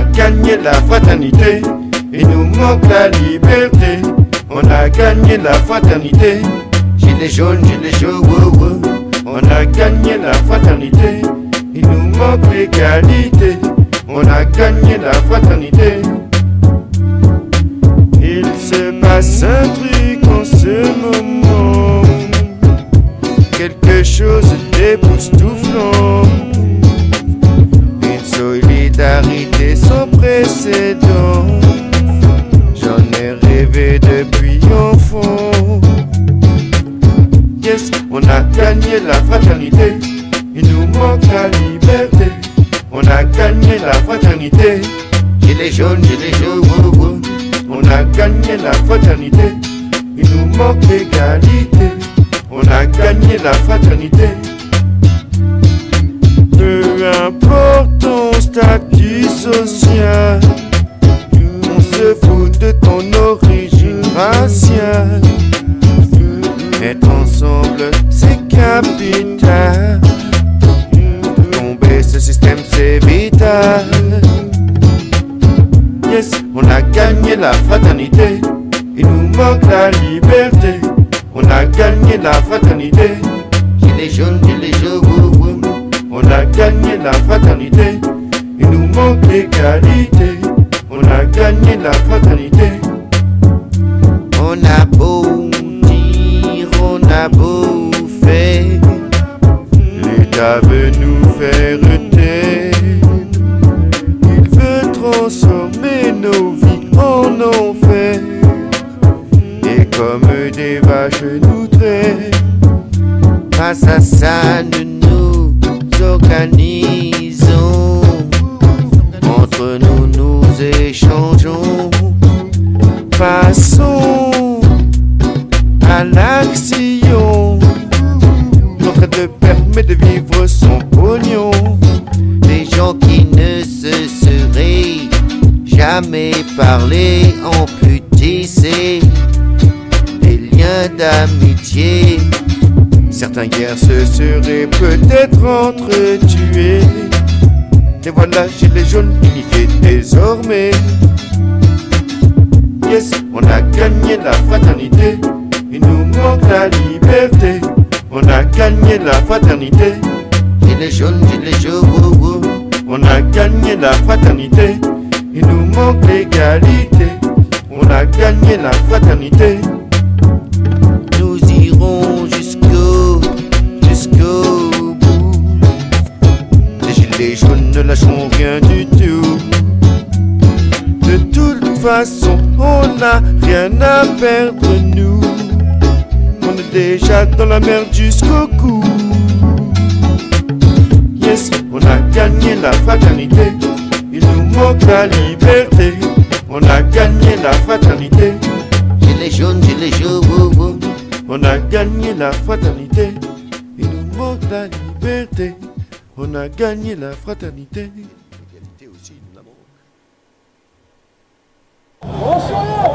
gagné la fraternité. Il nous manque la liberté. On a gagné la fraternité. Gilets jaunes, gilets jaunes. On a gagné la fraternité. Il nous manque l'égalité. On a gagné la fraternité. Il se passe un truc en ce moment. Quelque chose d'époustouflant. J'en ai rêvé depuis enfant. Yes, on a gagné la fraternité. Il nous manque la liberté. On a gagné la fraternité. Gilets jaunes, gilets jaunes. On a gagné la fraternité. Il nous manque l'égalité. Être ensemble, c'est capital. Tomber ce système, c'est vital. Yes, on a gagné la fraternité. Il nous manque la liberté. On a gagné la fraternité. Gilets jaunes, gilets jaunes. On a gagné la fraternité. Il nous manque l'égalité. On a gagné la fraternité. Nos vies en enfer. Et comme des vaches nous traite. Face à ça, nous nous organisons. Entre nous, nous échangeons. Passons à l'action. Notre de permet de vivre son pognon. Jamais parlé en c'est des liens d'amitié. Certains guerres se seraient peut-être entretués. Et voilà, gilets jaunes unifiés désormais. Yes, on a gagné la fraternité. Il nous manque la liberté. On a gagné la fraternité. Gilets jaunes, gilets jaunes, wow, wow. On a gagné la fraternité. Manque l'égalité. On a gagné la fraternité. Nous irons jusqu'au, jusqu'au bout. Les gilets jaunes ne lâcheront rien du tout. De toute façon, on n'a rien à perdre, nous. On est déjà dans la merde jusqu'au cou. Yes, on a gagné la fraternité. Il nous manque la liberté. On a gagné la fraternité. Gilets jaunes, gilets jaunes. On a gagné la fraternité. Il nous manque la liberté. On a gagné la fraternité. L'égalité aussi, nous l'avons. Bonsoir